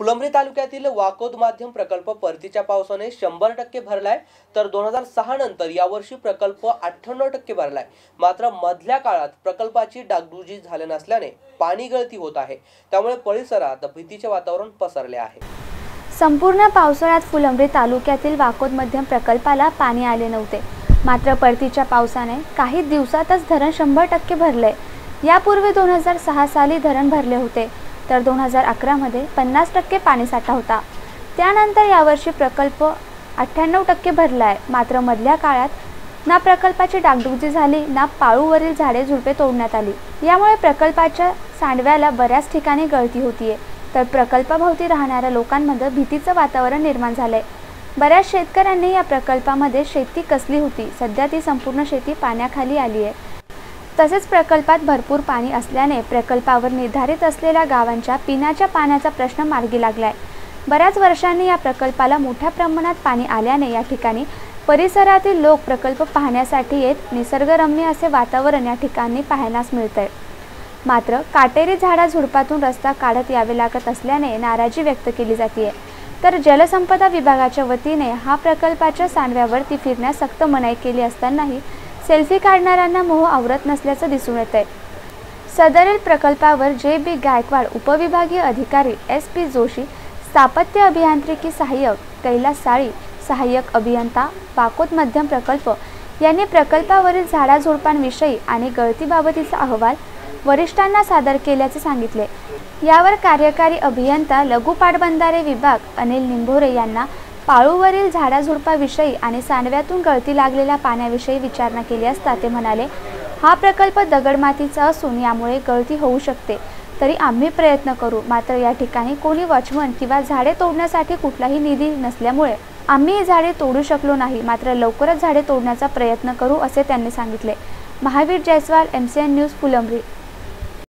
फुलंब्री तालुक्यातील वाकोद माध्यम प्रकल्प परतीच्या पावसाने शंभर टक्के भरलाय तर दोन हजार सहा नंतर यावर्षी प्रकल्प अठ्ठ्याण्णव टक्के भरलाय. मात्र मधल्या काळात प्रकल्पाची डागडुजी झाले नसल्याने पाणी गळती होत आहे. त्यामुळे परिसरात भीतीचे वातावरण पसरले आहे. संपूर्ण पावसाळ्यात फुलंब्री तालुक्यातील वाकोद मध्यम प्रकल्पाला पाणी आले नव्हते. मात्र परतीच्या पावसाने काही दिवसातच धरण शंभर टक्के भरले यापूर्वी दोन हजार सहा साली धरण भरले होते. तर दोन हजार अकरामध्ये पन्नास टक्के पाणीसाठा होता. त्यानंतर यावर्षी प्रकल्प अठ्ठ्याण्णव टक्के भरला आहे मात्र मधल्या काळात ना प्रकल्पाची डागडुजी झाली ना पाळूवरील झाडे झुडपे तोडण्यात आली. यामुळे प्रकल्पाच्या सांडव्याला बऱ्याच ठिकाणी गळती होतीये. तर प्रकल्पाभोवती राहणाऱ्या लोकांमध्ये भीतीचं वातावरण निर्माण झालंय. बऱ्याच शेतकऱ्यांनी या प्रकल्पामध्ये शेती कसली होती? सध्या ती संपूर्ण शेती पाण्याखाली आली आहे तसेच प्रकल्पात भरपूर पाणी असल्याने प्रकल्पावर निर्धारित असलेल्या गावांच्या पिण्याच्या पाण्याचा प्रश्न मार्गी लागलाय. बऱ्याच वर्षांनी या प्रकल्पाला मोठ्या प्रमाणात पाणी आल्याने या ठिकाणी परिसरातील लोक प्रकल्प पाहण्यासाठी येत निसर्गरम्य असे वातावरण या ठिकाणी पाहण्यास मिळतंय. मात्र काटेरी झाडाझुडपातून रस्ता काढत यावे लागत असल्याने नाराजी व्यक्त केली जाते तर जलसंपदा विभागाच्या वतीने हा प्रकल्पाच्या सांडव्यावरती फिरण्यास सक्त मनाई केली असतानाही सेल्फी काढणाऱ्यांना मोह आवरत नसल्याचं दिसून येत आहे सदरील प्रकल्पावर जे बी गायकवाड उपविभागीय अधिकारी एस पी जोशी स्थापत्य अभियांत्रिकी सहाय्यक कैलास साळी सहाय्यक अभियंता पाकोत मध्यम प्रकल्प यांनी प्रकल्पावरील झाडाझुडपांविषयी आणि गळतीबाबतीचा अहवाल वरिष्ठांना सादर केल्याचे सांगितले यावर कार्यकारी अभियंता लघु पाटबंधारे विभाग अनिल निंभोरे यांना पाळूवरील झाडाझुडपाविषयी आणि सांडव्यातून गळती लागलेल्या पाण्याविषयी विचारणा केली असता ते म्हणाले हा प्रकल्प दगडमातीचा असून यामुळे गळती होऊ शकते. तरी आम्ही प्रयत्न करू. मात्र या ठिकाणी कोणी वॉचमन किंवा झाडे तोडण्यासाठी कुठलाही निधी नसल्यामुळे आम्ही ही झाडे तोडू शकलो नाही. मात्र लवकरच झाडे तोडण्याचा प्रयत्न करू असे त्यांनी सांगितले. Mahavir Jaiswal M C N news Phulambri.